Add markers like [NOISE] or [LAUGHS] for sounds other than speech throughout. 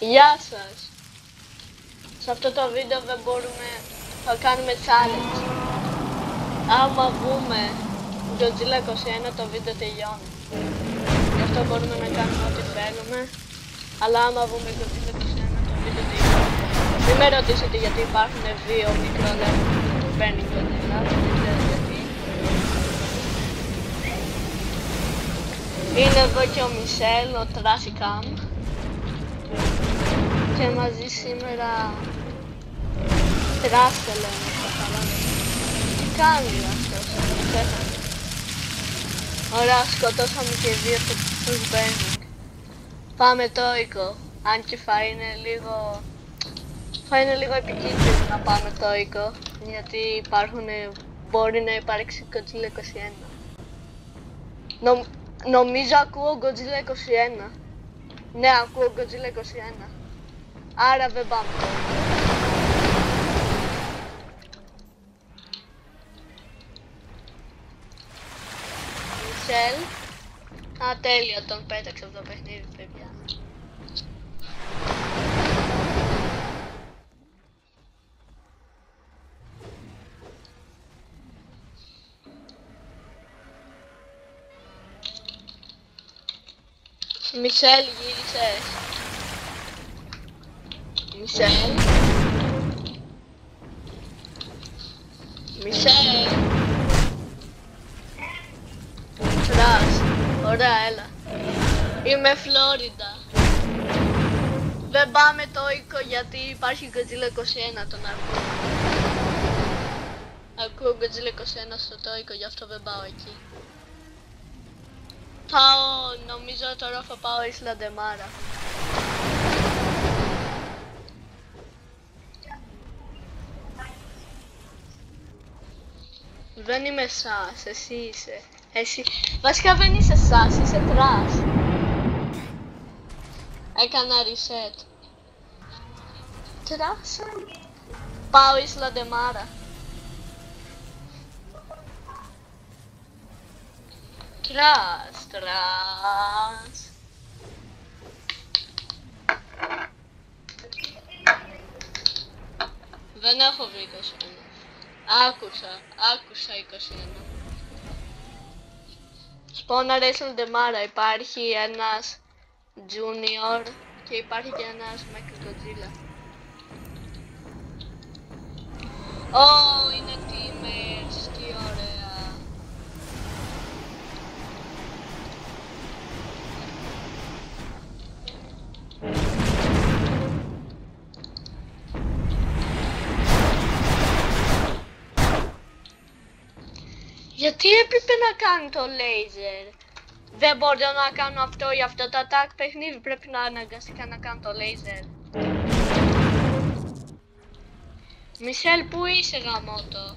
Γεια σας! Σε αυτό το βίντεο δεν μπορούμε, θα κάνουμε challenge. Άμα βγούμε Godzilla 21 το βίντεο τελειώνει. Γι' αυτό μπορούμε να κάνουμε ό,τι θέλουμε. Αλλά άμα βγούμε Godzilla 21 το βίντεο τελειώνει. Μην με ρωτήσετε γιατί υπάρχουν δύο μικρόλεπτα που παίρνει Godzilla, δεν ξέρω γιατί. Είναι εδώ και ο Μισελ, ο Trashicam και μαζί σήμερα τεράστια λέμε καταλάβει. Τι κάνει αυτός, πέθανε. Ωραία, σκοτώσαμε και δύο στους Burning. Πάμε το οίκο, αν και θα είναι λίγο... Θα είναι λίγο επικίνδυνο να πάμε το οίκο, γιατί υπάρχουν, μπορεί να υπάρξει Godzilla 21. Νομ, νομίζω ακούω Godzilla 21. Ναι, ακούω Godzilla 21. Άρα δεν πάμε Μισελ. Α, τέλεια, τον πέταξε από το παιχνίδι, παιδιά. Μισελ, γύρισες. Μισελ. Μισελ. Τρας. Ωραία, έλα. Είμαι Φλόριντα. Δεν πάμε το οίκο γιατί υπάρχει Godzilla 21 τον ακούω. Ακούω Godzilla 21 στο τόικο, γι' αυτό δεν πάω εκεί. Πάω, νομίζω τώρα θα πάω Ισλα Δεν είμαι σας, εσύ είσαι. Εσύ... Βασικά δεν είσαι σας, είσαι τρας. Έκανα reset. Τρας. Πάω Ισλα Ντεμάρα. Τρας, τρας. Δεν έχω βρει 21. Άκουσα, άκουσα 21. Σπόνα Rachel Ντεμάρα υπάρχει ένας Junior και υπάρχει και ένας Michael Godzilla. Ω, Γιατί έπρεπε να κάνει το laser; Δεν μπορώ να κάνω αυτό για αυτό το attack παιχνίδι. Πρέπει να αναγκαστικά να κάνω το laser. Μισελ, πού είσαι γαμότο.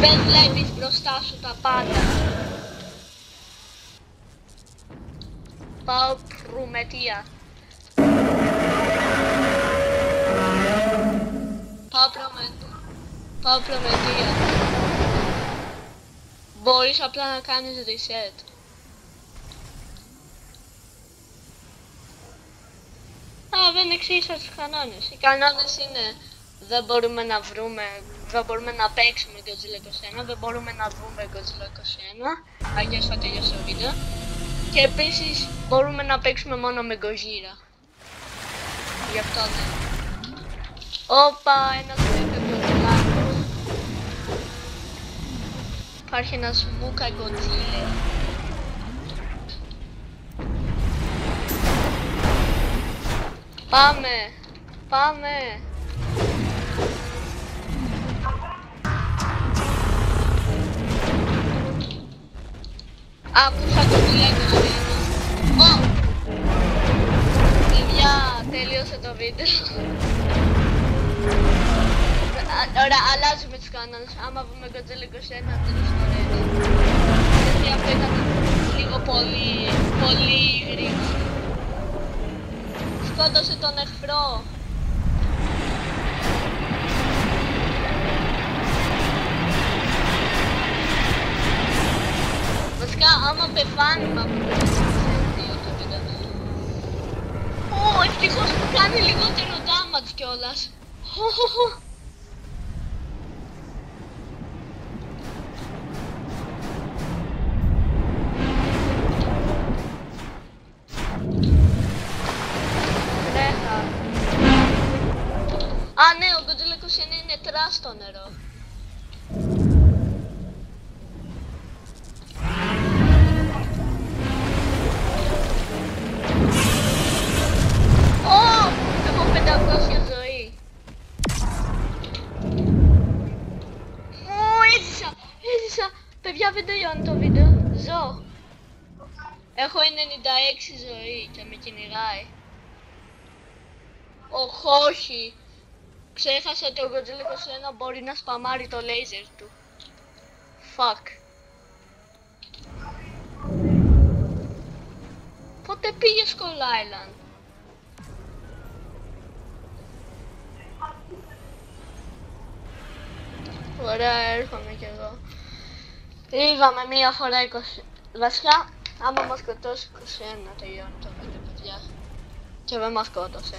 Δεν βλέπεις μπροστά σου τα πάντα. Πάω προμετία. Πάω προμετία. Πάω προμετία. Μπορείς απλά να κάνεις reset. Α, δεν εξήγησα τους κανόνες. Οι κανόνες είναι δεν μπορούμε να βρούμε, δεν μπορούμε να παίξουμε Godzilla 21, δεν μπορούμε να βρούμε Godzilla 21, αλλιώς θα τελειώσει το βίντεο. Και επίσης μπορούμε να παίξουμε μόνο με Gojira. Γι' αυτό ναι. Όπα, ένας Godzilla. Υπάρχει ένας Μούκα Godzilla. Πάμε! Πάμε! Άκουσα το τηλέφωνο Ω! Παιδιά, τελείωσε το βίντεο. Ωραία, αλλάζουμε τους κανόνες. Άμα βγούμε Godzilla 21, τρεις φορές. Γιατί αυτό ήταν λίγο πολύ, πολύ γρήγορο. Σκότωσε τον εχθρό. Βασικά, άμα πεθάνουμε από το δύο το βίντεο. Ω, ευτυχώς που κάνει λιγότερο damage κιόλας. 呵呵呵。Ζωή και με κυνηγάει. Οχ, όχι. Ξέχασα ότι ο Godzilla 21 μπορεί να σπαμάρει το λέιζερ του. Fuck. Πότε πήγε Skull Island; Ωραία, έρχομαι κι εγώ. Είδαμε μία φορά 20. Βασικά, άμα μας σκοτώσει 21 τελειώνει το βίντεο, παιδιά. Και δεν μας σκότωσε.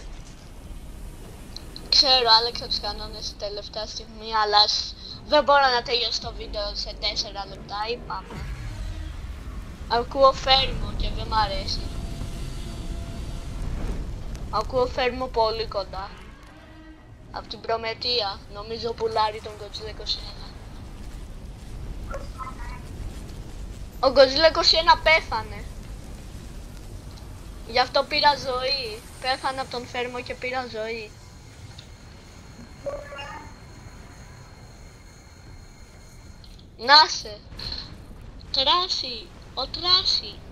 Ξέρω, άλλαξα τους κανόνες τελευταία στιγμή, αλλά σ- δεν μπορώ να τελειώσω το βίντεο σε 4 λεπτά, είπαμε. Ακούω φέρμο και δεν μ' αρέσει. Ακούω φέρμο πολύ κοντά. Από την Προμετεία, νομίζω πουλάρει τον Godzilla 21. Ο Godzilla 21 πέθανε. Γι' αυτό πήρα ζωή. Πέθανε από τον φέρμο και πήρα ζωή. Να σε. Τράση. Ο Τράση.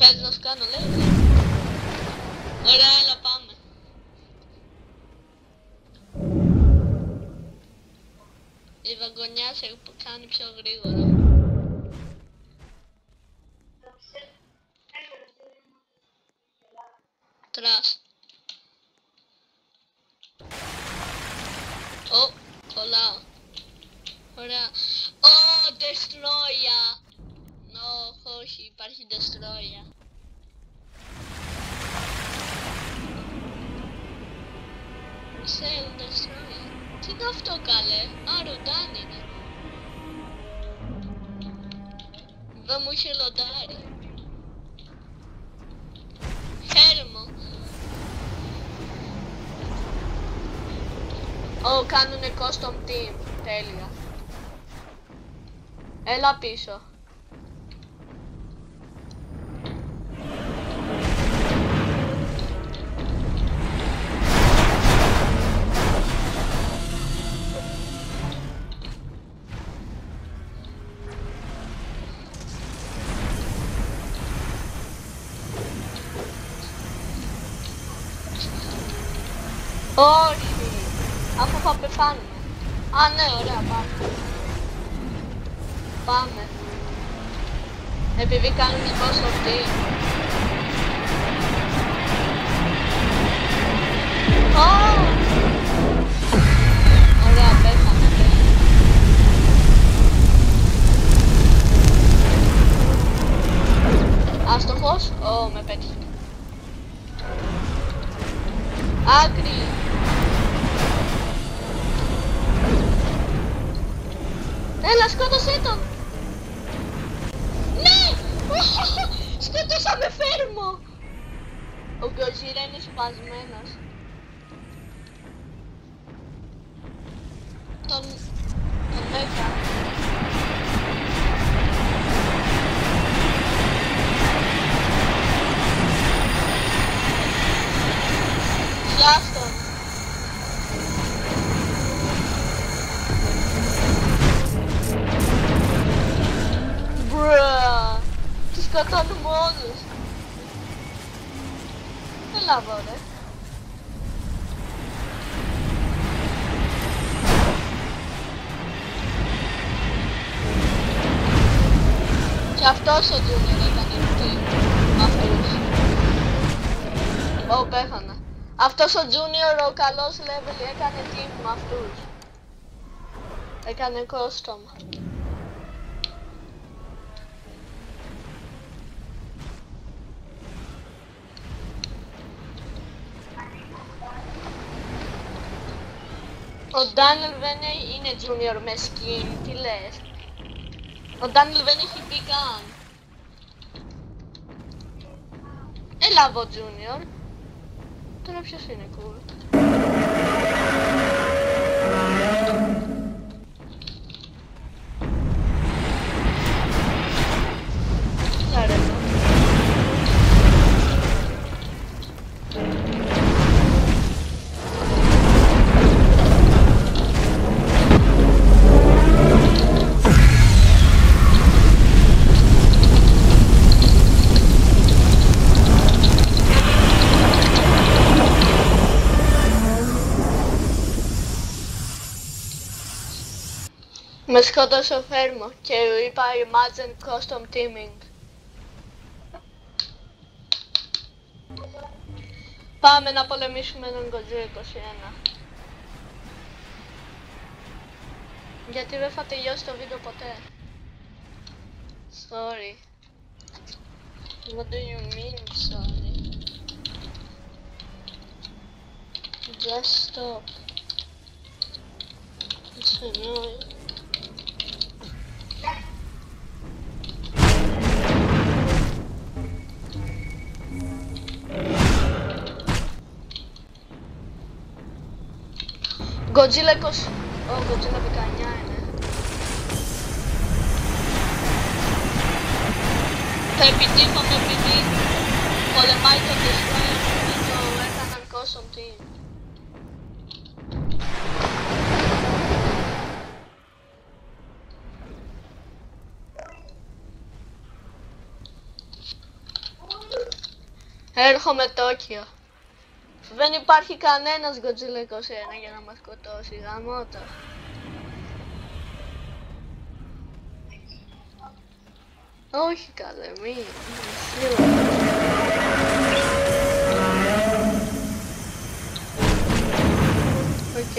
Θέλεις να σου κάνω λέει. Ωραία, έλα πάμε. Η βαγονιά σε κάνει πιο γρήγορα. Τρας. Ω, κολλάω. Ωραία. Ω, Destroya. Νο, όχι, υπάρχει Destroya. Ξέρω, Destroya. Τι είναι αυτό καλέ. Α, ροντάν είναι. Δεν μου είχε λοντάρει. Χέρμο. Ω, κάνουνε custom team. Τέλεια. Έλα πίσω. Όχι. Αφού θα πεθάνουμε. Α, ναι, ωραία, πάμε. Πάμε. Επειδή κάνουμε τόσο αυτή. Ω! Ωραία, πέθανε. πέθανε. Άστοχος. Ω, με πέτυχε. Άκρη. Έλα, σκότωσέ τον. Ναι! [LAUGHS] Σκότωσαμε φέρμο. Ο Γκοζίρα είναι σπασμένος. Τον... τον Μέγα. Μπρα. Τους σκοτώνουμε όλους. Έλα βόλε. Και αυτός ο Junior έκανε team με αυτούς. Ω, πέθανα. Αυτός ο Junior, ο καλός level, έκανε team με αυτούς. Έκανε custom. Ο Daniel δεν είναι junior με skin, τι λες; Ο Daniel δεν έχει μπει καν. Έλα από junior. Τώρα ποιος είναι cool. Με σκότωσε ο Φέρμο και είπα Imagine Custom Teaming. Πάμε να πολεμήσουμε τον Godzilla 21. Γιατί δεν θα τελειώσει το βίντεο ποτέ. Sorry. What do you mean sorry? Just stop. It's annoying. Godzilla 20... Ω, Godzilla 19 είναι. Το επιτύχαμε επειδή πολεμάει το Destroyer και το έκαναν custom team. Έρχομαι Τόκιο. Δεν υπάρχει κανένας Godzilla 21 για να μας σκοτώσει, γαμώτος. Όχι καλέ, μη. Οκ.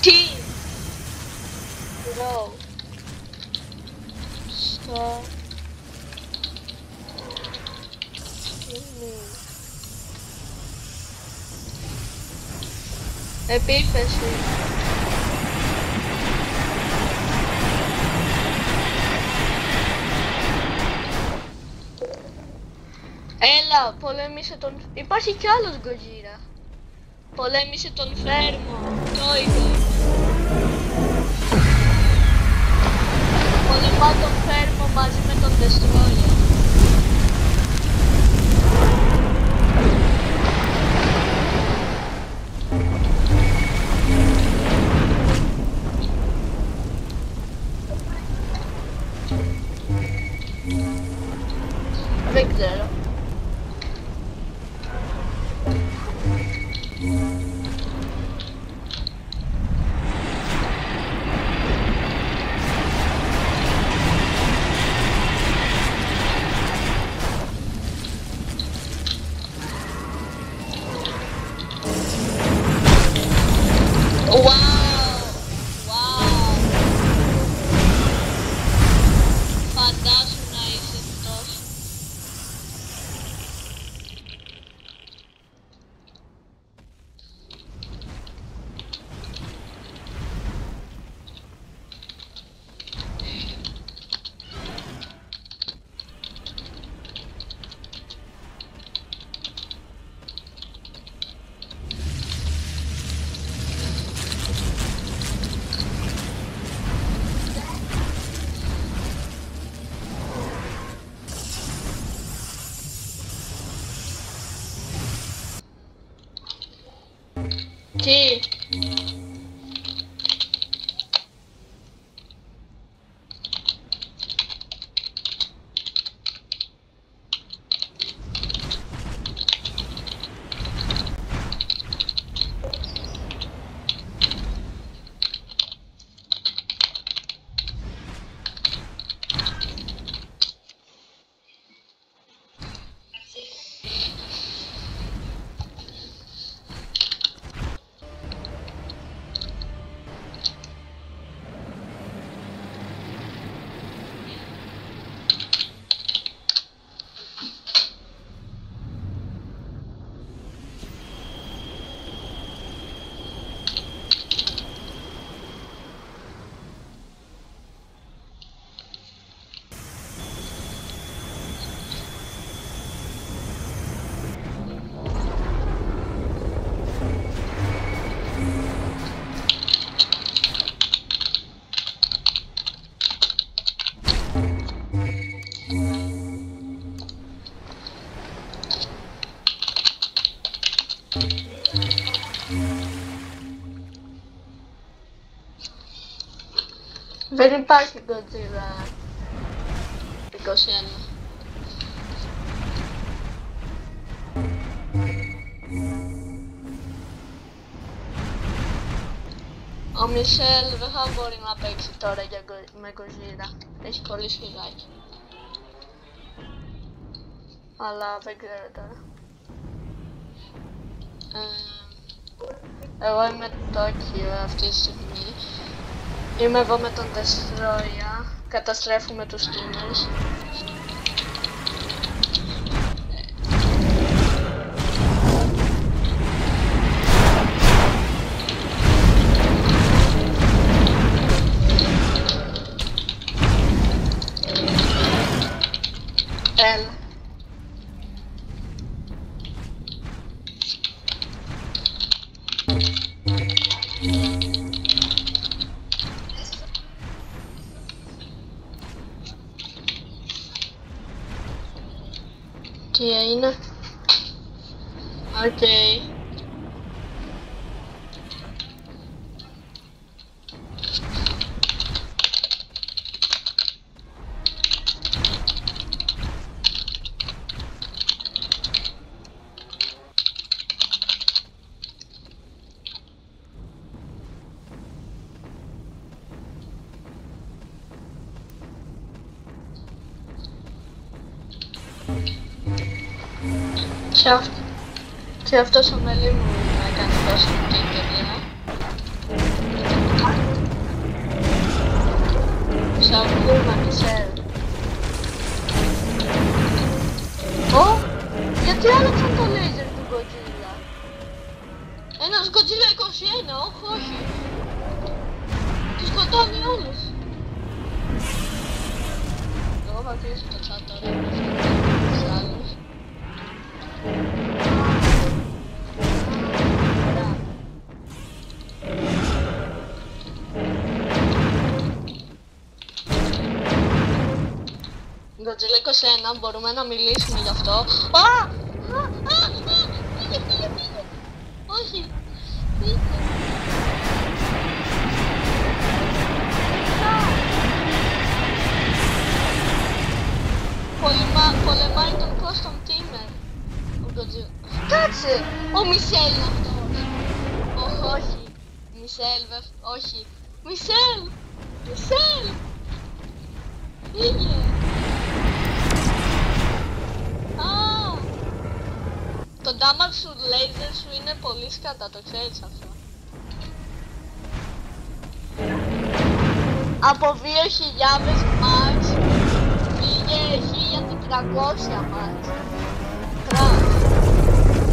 Τι! Go. Stop. Επίθεση. Έλα, πολέμησε τον... Υπάρχει κι άλλος Γκοζίρα. Πολέμησε τον Φέρμο, το είδε. Πολεμά τον Φέρμο μαζί με τον Destroyer. Τι. Δεν υπάρχει Godzilla 21. Ο Μισελ δεν θα μπορεί να παίξει τώρα για, με κοζίδα. Έχει κολλήσει λιγάκι. Αλλά δεν ξέρω τώρα. Ε, εγώ είμαι Τόκιο αυτή τη στιγμή. Είμαι εγώ με τον Destroya. Καταστρέφουμε τους τούνελς. Και αυτός ο μελί μου με έκανε τόσο την παιδιά. Σε ακούμε, Μισελ. Ω, μπορούμε να μιλήσουμε γι' αυτό. Α! Α! Α! Πολύ σκατά, το ξέρεις αυτό. Από 2.000 max πήγε 1.400 max. Κράτ.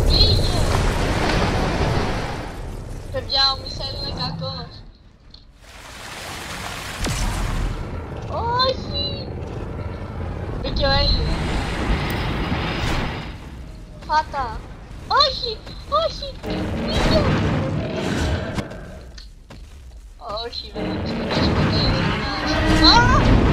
Πήγε! Παιδιά, ο Μισελ είναι κακός. Όχι! Μπήκε ο Έλληνας. Φάτα. Όχι! Όχι! Μίλια! Όχι, δεν θα